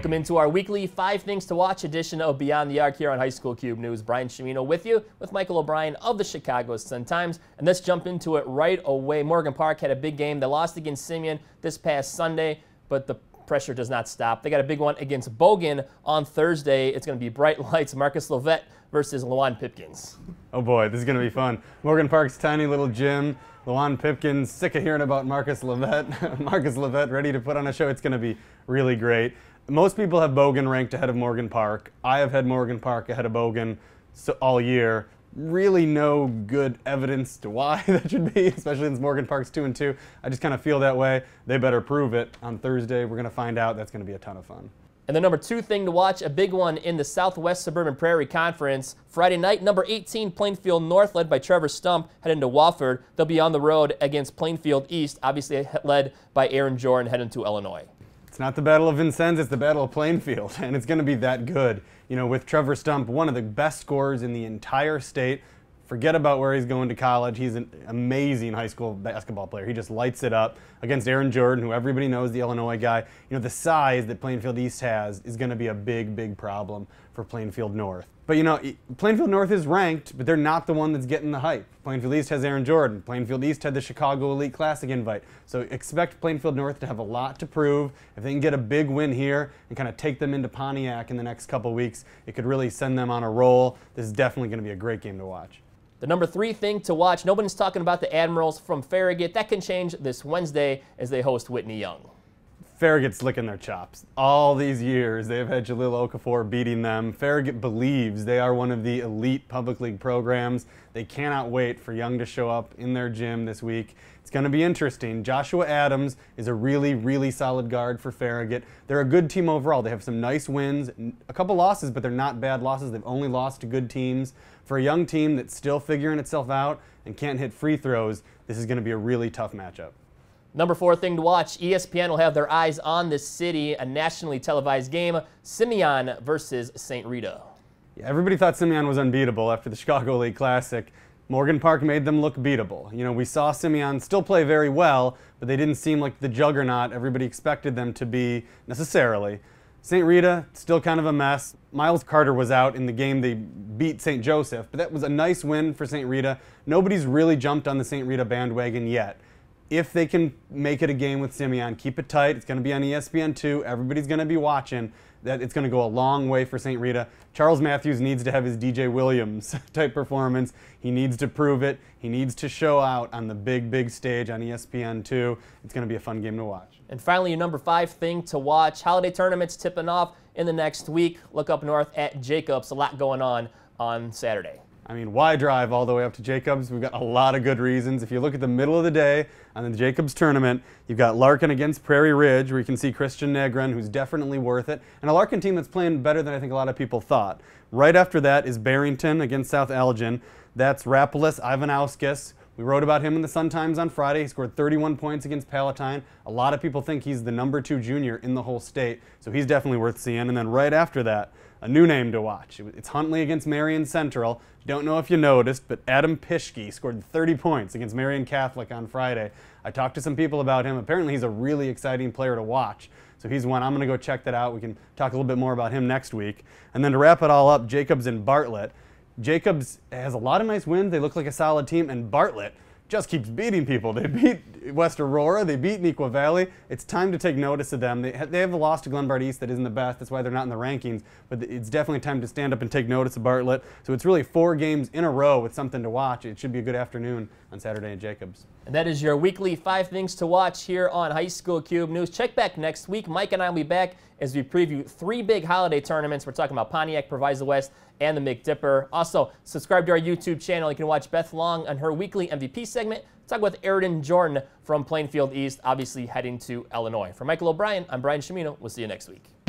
Welcome into our weekly Five Things to Watch edition of Beyond the Arc here on High School Cube News. Brian Chimino with you, with Michael O'Brien of the Chicago Sun-Times. And let's jump into it right away. Morgan Park had a big game. They lost against Simeon this past Sunday, but the pressure does not stop. They got a big one against Bogan on Thursday. It's going to be bright lights. Marcus Lovett versus Lawan Pipkins. Oh boy, this is going to be fun. Morgan Park's tiny little gym. Lawan Pipkins, sick of hearing about Marcus Lovett. Marcus Lovett ready to put on a show. It's going to be really great most people have Bogan ranked ahead of Morgan Park. I have had Morgan Park ahead of Bogan all year. Really no good evidence to why that should be, especially since Morgan Park's 2 and 2. I just kind of feel that way. They better prove it. On Thursday, we're going to find out. That's going to be a ton of fun. And the number two thing to watch, a big one in the Southwest Suburban Prairie Conference. Friday night, number 18, Plainfield North, led by Trevor Stump, heading to Wofford. They'll be on the road against Plainfield East, obviously led by Aaron Jordan, heading to Illinois. Not the Battle of Vincennes, it's the Battle of Plainfield, and it's going to be that good. You know, with Trevor Stump, one of the best scorers in the entire state. Forget about where he's going to college. He's an amazing high school basketball player. He just lights it up against Aaron Jordan, who everybody knows, the Illinois guy. You know, the size that Plainfield East has is going to be a big, big problem for Plainfield North. But you know, Plainfield North is ranked, but they're not the one that's getting the hype. Plainfield East has Aaron Jordan. Plainfield East had the Chicago Elite Classic invite. So expect Plainfield North to have a lot to prove. If they can get a big win here and kind of take them into Pontiac in the next couple weeks, it could really send them on a roll. This is definitely going to be a great game to watch. The number three thing to watch, nobody's talking about the Admirals from Farragut. That can change this Wednesday as they host Whitney Young. Farragut's licking their chops. All these years, they've had Jahlil Okafor beating them. Farragut believes they are one of the elite public league programs. They cannot wait for Young to show up in their gym this week. It's going to be interesting. Joshua Adams is a really, really solid guard for Farragut. They're a good team overall. They have some nice wins, a couple losses, but they're not bad losses. They've only lost to good teams. For a young team that's still figuring itself out and can't hit free throws, this is going to be a really tough matchup. Number four thing to watch, ESPN will have their eyes on this city, a nationally televised game, Simeon versus St. Rita. Yeah, everybody thought Simeon was unbeatable after the Chicago Elite Classic. Morgan Park made them look beatable. You know, we saw Simeon still play very well, but they didn't seem like the juggernaut everybody expected them to be necessarily. St. Rita, still kind of a mess. Miles Carter was out in the game they beat St. Joseph, but that was a nice win for St. Rita. Nobody's really jumped on the St. Rita bandwagon yet if they can make it a game with Simeon, keep it tight. It's going to be on ESPN2. Everybody's going to be watching. That it's going to go a long way for St. Rita. Charles Matthews needs to have his DJ Williams type performance. He needs to prove it. He needs to show out on the big, big stage on ESPN2. It's going to be a fun game to watch. And finally, your number five thing to watch holiday tournaments tipping off in the next week. Look up north at Jacobs. A lot going on on Saturday. I mean, why drive all the way up to Jacobs? We've got a lot of good reasons. If you look at the middle of the day on the Jacobs tournament, you've got Larkin against Prairie Ridge, where you can see Christian Negren, who's definitely worth it, and a Larkin team that's playing better than I think a lot of people thought. Right after that is Barrington against South Elgin. That's Rapolas Ivanauskas. We wrote about him in the Sun Times on Friday. He scored 31 points against Palatine. A lot of people think he's the number two junior in the whole state, so he's definitely worth seeing. And then right after that, a new name to watch. It's Huntley against Marian Central. Don't know if you noticed, but Adam Pischke scored 30 points against Marian Catholic on Friday. I talked to some people about him. Apparently, he's a really exciting player to watch. So he's one. I'm going to go check that out. We can talk a little bit more about him next week. And then to wrap it all up, Jacobs and Bartlett. Jacobs has a lot of nice wins. They look like a solid team. And Bartlett just keeps beating people. They beat West Aurora, they beat Neuqua Valley. It's time to take notice of them. They, ha they have a loss to Glenbard East that isn't the best. That's why they're not in the rankings. But it's definitely time to stand up and take notice of Bartlett. So it's really four games in a row with something to watch. It should be a good afternoon on Saturday in Jacobs. And that is your weekly five things to watch here on High School Cube News. Check back next week. Mike and I will be back as we preview three big holiday tournaments. We're talking about Pontiac, Proviso West, and the McDipper. Also, subscribe to our YouTube channel. You can watch Beth Long on her weekly MVP segment. Talk with Aaron Jordan from Plainfield East, obviously heading to Illinois. For Michael O'Brien, I'm Brian Chimino. We'll see you next week.